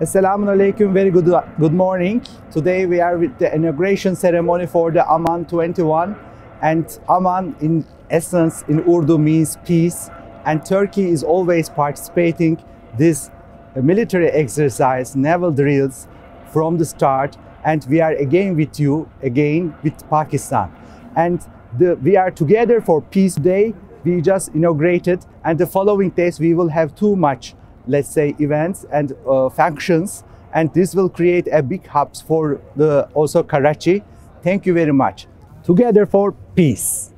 Assalamu alaikum, very good, uh, good morning. Today we are with the inauguration ceremony for the Aman 21 and Aman in essence in Urdu means peace and Turkey is always participating this military exercise, naval drills from the start and we are again with you, again with Pakistan. And the, we are together for Peace Day. We just inaugurated and the following days we will have too much let's say events and uh, functions and this will create a big hubs for the also Karachi. Thank you very much. Together for peace.